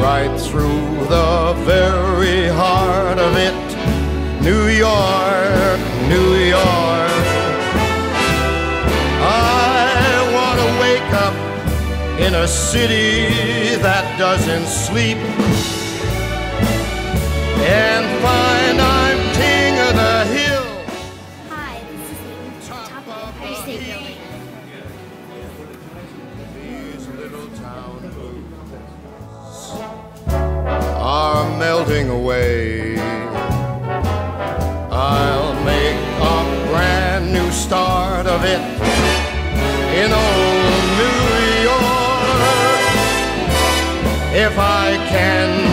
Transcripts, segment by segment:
right through the very heart of it. New York, New York. I want to wake up in a city that doesn't sleep and find I'm king of the hill. Hi, this is Newton, top of Empire State Building. Melting away. I'll make a brand new start of it in old New York. If I can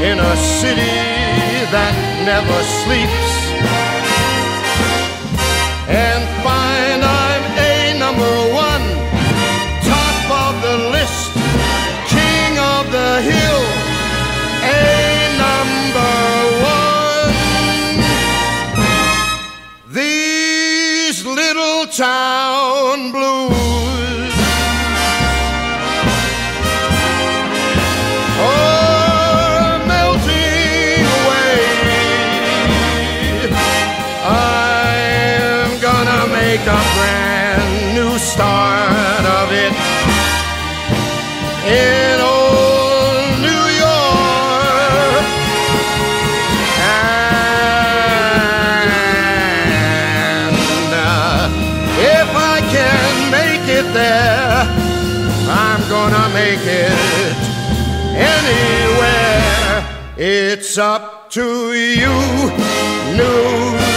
in a city that never sleeps and find I'm a number one, top of the list, king of the hill, a number one. These little town a brand new start of it in old New York. And uh, if I can make it there, I'm gonna make it anywhere. It's up to you, New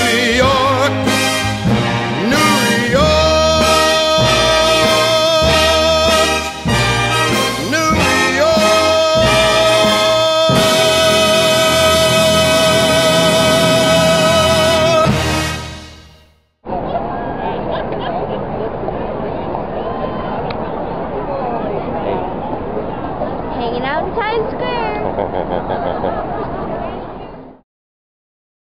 From Times square.